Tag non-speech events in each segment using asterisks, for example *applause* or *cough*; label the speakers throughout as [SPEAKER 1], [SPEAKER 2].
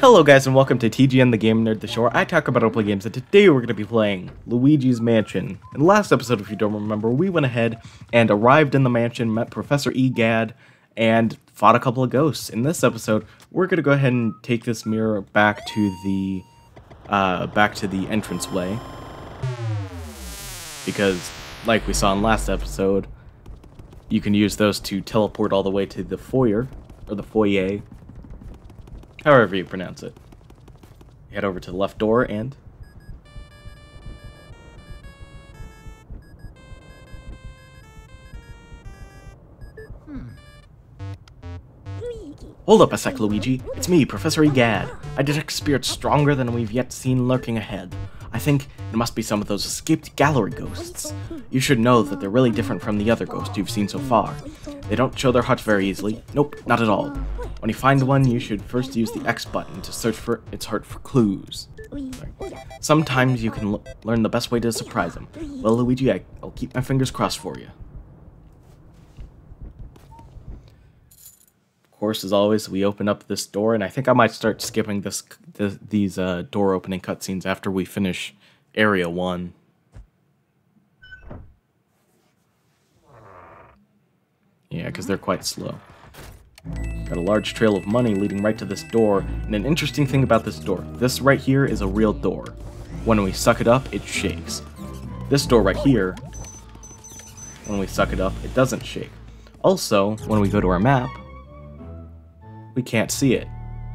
[SPEAKER 1] Hello guys and welcome to TGN the Game Nerd the Show I talk about open games and today we're going to be playing Luigi's Mansion. In the last episode, if you don't remember, we went ahead and arrived in the mansion, met Professor Egad, and fought a couple of ghosts. In this episode, we're going to go ahead and take this mirror back to the, uh, back to the entranceway. Because, like we saw in last episode, you can use those to teleport all the way to the foyer, or the foyer, however you pronounce it. Head over to the left door and... Hold up a sec, Luigi. It's me, Professor Egad. I detect spirits stronger than we've yet seen lurking ahead. I think it must be some of those escaped gallery ghosts. You should know that they're really different from the other ghosts you've seen so far. They don't show their hearts very easily. Nope, not at all. When you find one, you should first use the X button to search for its heart for clues. Sometimes you can learn the best way to surprise them. Well, Luigi, I I'll keep my fingers crossed for you. Of course, as always, we open up this door, and I think I might start skipping this, th these uh, door opening cutscenes after we finish Area 1. Yeah, because they're quite slow. Got a large trail of money leading right to this door, and an interesting thing about this door, this right here is a real door. When we suck it up, it shakes. This door right here, when we suck it up, it doesn't shake. Also, when we go to our map, we can't see it.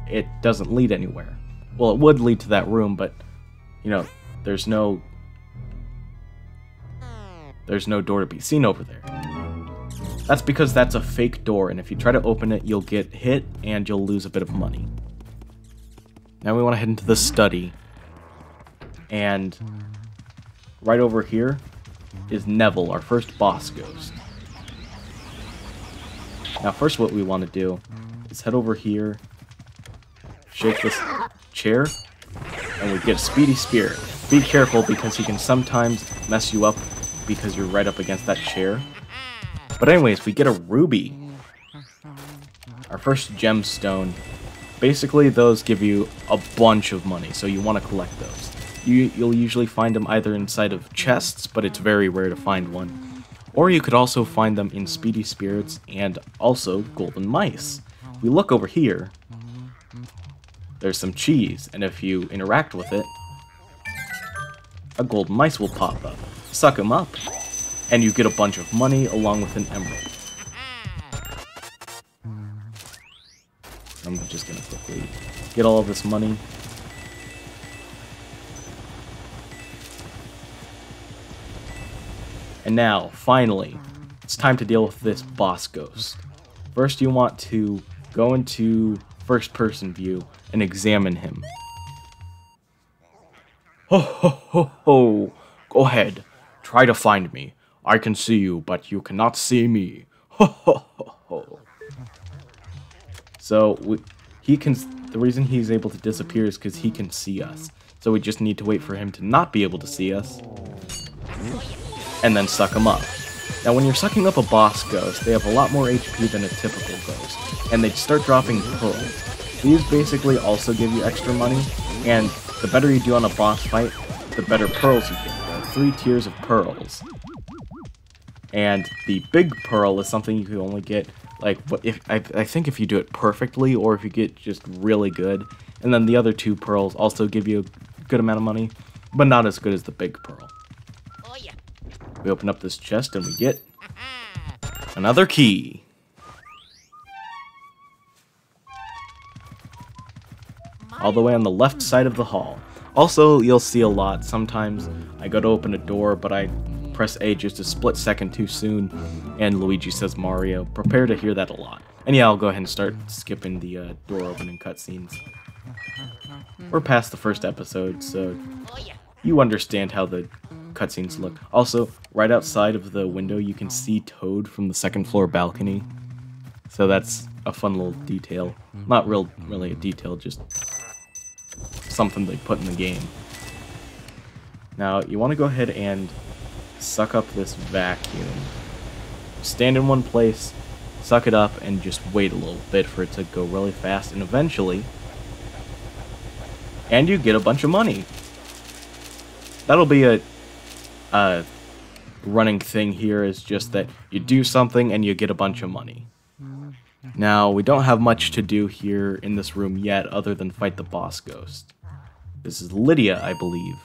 [SPEAKER 1] It doesn't lead anywhere. Well, it would lead to that room, but, you know, there's no... There's no door to be seen over there. That's because that's a fake door, and if you try to open it, you'll get hit, and you'll lose a bit of money. Now we want to head into the study. And right over here is Neville, our first boss ghost. Now first what we want to do is head over here, shake this chair, and we get a Speedy Spirit. Be careful because he can sometimes mess you up because you're right up against that chair. But anyways, we get a ruby. Our first gemstone. Basically, those give you a bunch of money, so you want to collect those. You, you'll usually find them either inside of chests, but it's very rare to find one. Or you could also find them in Speedy Spirits and also Golden Mice. We look over here, there's some cheese, and if you interact with it, a golden mice will pop up. Suck them up, and you get a bunch of money along with an emerald. I'm just gonna quickly get all of this money. And now, finally, it's time to deal with this boss ghost. First, you want to go into first person view and examine him. Ho ho ho ho! Go ahead, try to find me. I can see you, but you cannot see me. *laughs* So we, he can. The reason he's able to disappear is because he can see us. So we just need to wait for him to not be able to see us, and then suck him up. Now, when you're sucking up a boss ghost, they have a lot more HP than a typical ghost, and they start dropping pearls. These basically also give you extra money, and the better you do on a boss fight, the better pearls you get. There are three tiers of pearls. And the big pearl is something you can only get, like, if I, I think if you do it perfectly, or if you get just really good. And then the other two pearls also give you a good amount of money, but not as good as the big pearl. Oh, yeah. We open up this chest and we get another key. All the way on the left side of the hall. Also, you'll see a lot. Sometimes I go to open a door, but I press A just a split second too soon, and Luigi says Mario. Prepare to hear that a lot. And yeah, I'll go ahead and start skipping the uh, door opening cutscenes. We're past the first episode, so you understand how the cutscenes look. Also, right outside of the window, you can see Toad from the second floor balcony. So that's a fun little detail. Not real, really a detail, just something they put in the game. Now, you want to go ahead and suck up this vacuum. Stand in one place, suck it up, and just wait a little bit for it to go really fast, and eventually, and you get a bunch of money. That'll be a, a running thing here is just that you do something and you get a bunch of money. Now, we don't have much to do here in this room yet other than fight the boss ghost. This is Lydia, I believe.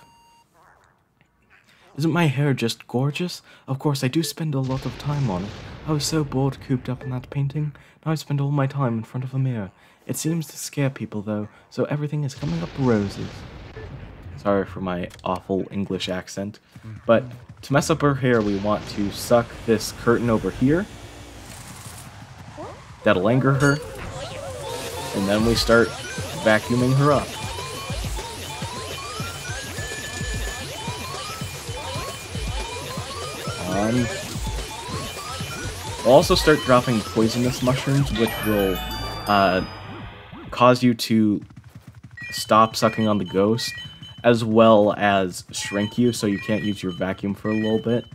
[SPEAKER 1] Isn't my hair just gorgeous? Of course, I do spend a lot of time on it. I was so bored cooped up in that painting. Now I spend all my time in front of a mirror. It seems to scare people, though, so everything is coming up roses. Sorry for my awful English accent. But to mess up her hair, we want to suck this curtain over here. That'll anger her. And then we start vacuuming her up. Um, will also start dropping poisonous mushrooms, which will uh, cause you to stop sucking on the ghost, as well as shrink you so you can't use your vacuum for a little bit.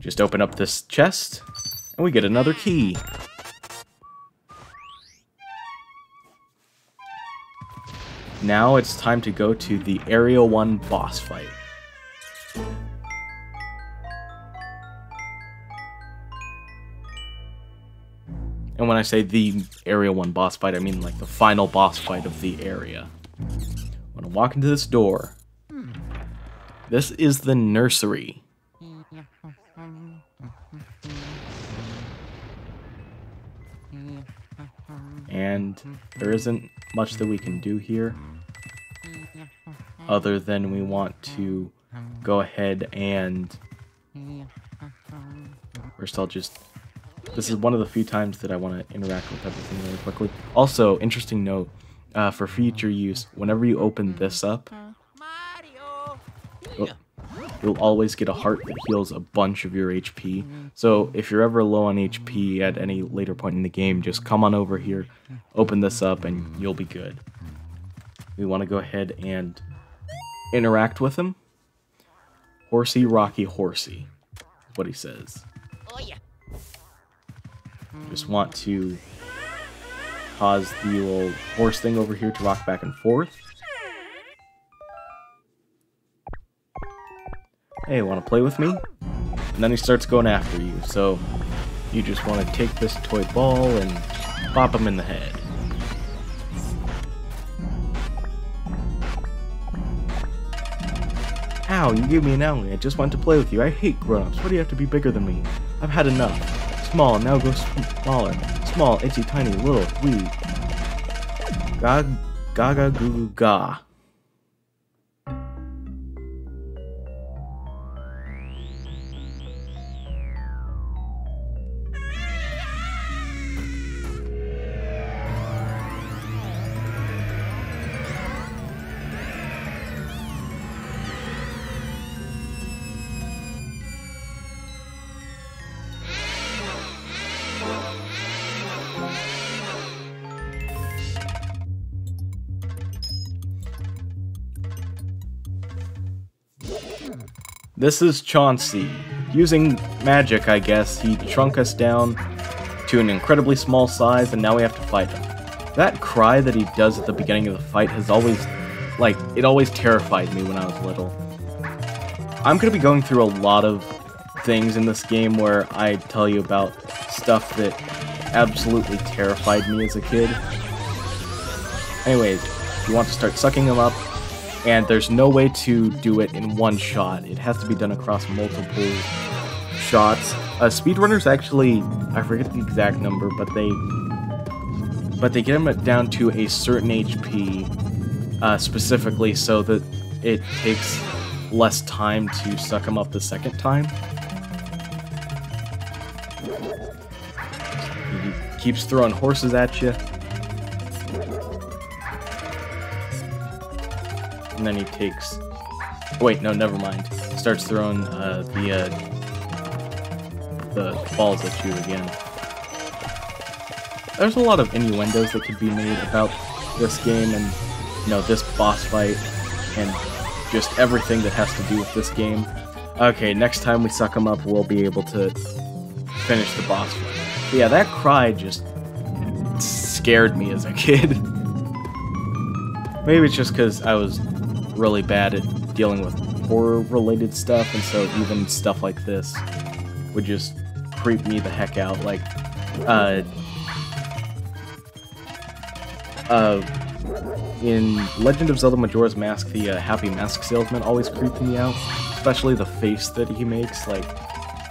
[SPEAKER 1] Just open up this chest, and we get another key. Now it's time to go to the Area 1 boss fight. And when I say the Area 1 boss fight, I mean like the final boss fight of the area. When I walk into this door, this is the nursery. And there isn't much that we can do here other than we want to go ahead and first I'll just this is one of the few times that I want to interact with everything really quickly. Also, interesting note, uh, for future use, whenever you open mm-hmm. this up, mm-hmm. you'll, you'll always get a heart that heals a bunch of your HP. Mm-hmm. So if you're ever low on HP at any later point in the game, just come on over here, open this up, and you'll be good. We want to go ahead and interact with him. Horsey, Rocky, Horsey, what he says. Oh, yeah. Just want to cause the little horse thing over here to rock back and forth. Hey, want to play with me? And then he starts going after you, so you just want to take this toy ball and pop him in the head. Ow, you gave me an owie. I just wanted to play with you. I hate grown-ups. Why do you have to be bigger than me? I've had enough small, now go smaller. Small, itchy, tiny, little, wee. Ga, gaga, goo, ga. This is Chauncey. Using magic, I guess, he shrunk us down to an incredibly small size, and now we have to fight him. That cry that he does at the beginning of the fight has always, like, it always terrified me when I was little. I'm gonna be going through a lot of things in this game where I tell you about stuff that absolutely terrified me as a kid. Anyways, you want to start sucking them up, and there's no way to do it in one shot. It has to be done across multiple shots. Uh, speedrunners actually, I forget the exact number, but they but they get them down to a certain HP uh, specifically so that it takes less time to suck them up the second time. He keeps throwing horses at you. And then he takes. Wait, no, never mind. Starts throwing uh, the uh, the balls at you again. There's a lot of innuendos that could be made about this game and you know this boss fight and just everything that has to do with this game. Okay, next time we suck him up, we'll be able to finish the boss fight. But yeah, that cry just scared me as a kid. *laughs* Maybe it's just because I was really bad at dealing with horror-related stuff, and so even stuff like this would just creep me the heck out. Like, uh, uh, in Legend of Zelda Majora's Mask, the uh, Happy Mask salesman always creeped me out, especially the face that he makes, like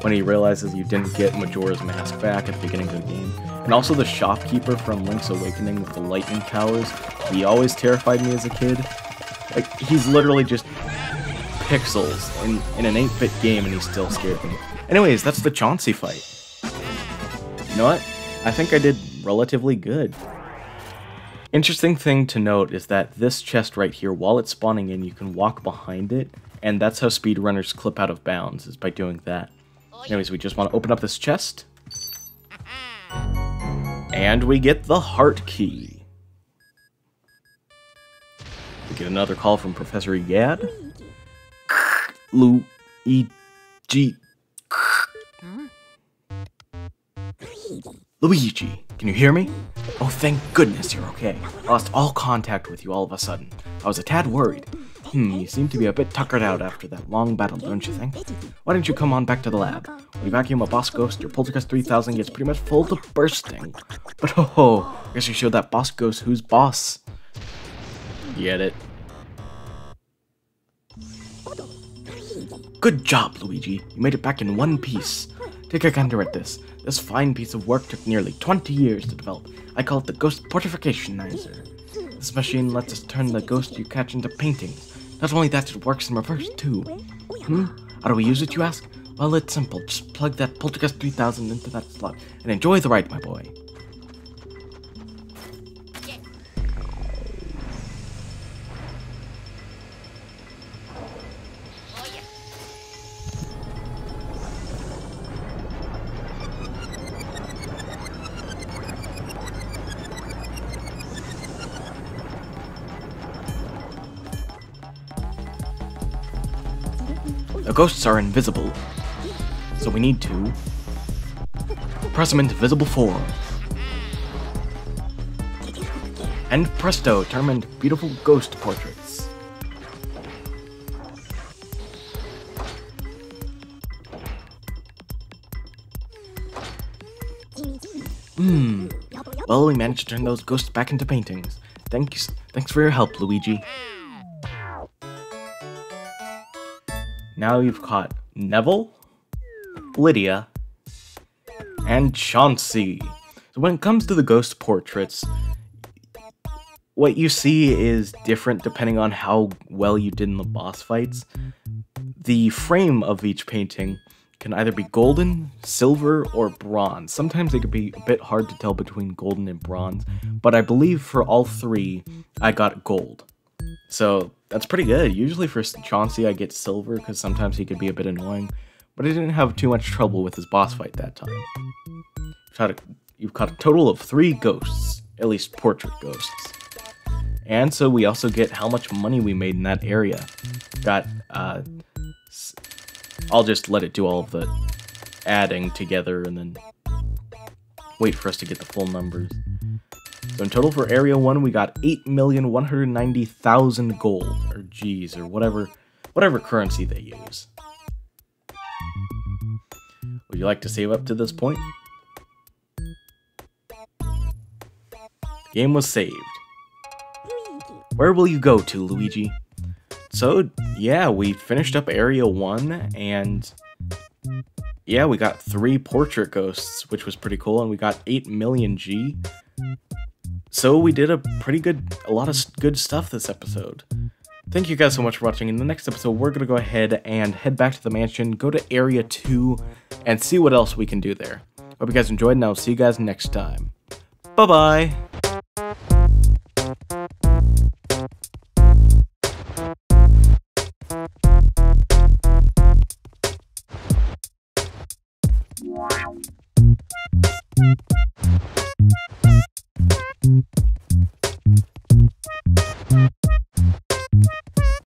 [SPEAKER 1] when he realizes you didn't get Majora's Mask back at the beginning of the game. And also the shopkeeper from Link's Awakening with the lightning towers. He always terrified me as a kid. Like, he's literally just pixels in, in an 8-bit game and he still scared me. Anyways, that's the Chauncey fight. You know what? I think I did relatively good. Interesting thing to note is that this chest right here, while it's spawning in, you can walk behind it, and that's how speedrunners clip out of bounds, is by doing that. Anyways, we just want to open up this chest. And we get the heart key. Get another call from Professor Egad. Lu G Luigi, can you hear me? Oh, thank goodness you're okay. I lost all contact with you all of a sudden. I was a tad worried. Hmm, you seem to be a bit tuckered out after that long battle, don't you think? Why don't you come on back to the lab? When you vacuum a boss ghost, your Poltergeist 3000 gets pretty much full to bursting. But oh ho, I guess you showed that boss ghost who's boss. Get it? Good job, Luigi. You made it back in one piece. Take a gander at this. This fine piece of work took nearly 20 years to develop. I call it the Ghost Portrificationizer. This machine lets us turn the ghost you catch into paintings. Not only that, it works in reverse too. Hmm? How do we use it, you ask? Well, it's simple. Just plug that Poltergeist 3000 into that slot and enjoy the ride, my boy. The ghosts are invisible, so we need to press them into visible form. And presto, turn into beautiful ghost portraits. Hmm. Well, we managed to turn those ghosts back into paintings. Thanks, thanks for your help, Luigi. Now you've caught Neville, Lydia, and Chauncey. So when it comes to the ghost portraits, what you see is different depending on how well you did in the boss fights. The frame of each painting can either be golden, silver, or bronze. Sometimes it could be a bit hard to tell between golden and bronze, but I believe for all three, I got gold. So that's pretty good. Usually for Chauncey, I get silver because sometimes he could be a bit annoying, but I didn't have too much trouble with his boss fight that time. You've caught a, you've caught a total of three ghosts, at least portrait ghosts. And so we also get how much money we made in that area. Got, uh, I'll just let it do all of the adding together and then wait for us to get the full numbers. So in total for Area 1, we got 8,190,000 gold, or G's, or whatever, whatever currency they use. Would you like to save up to this point? Game was saved. Where will you go to, Luigi? So, yeah, we finished up Area 1, and yeah, we got three portrait ghosts, which was pretty cool, and we got 8 million G. So we did a pretty good, a lot of good stuff this episode. Thank you guys so much for watching. In the next episode, we're going to go ahead and head back to the mansion, go to Area 2, and see what else we can do there. Hope you guys enjoyed, and I'll see you guys next time. Bye-bye!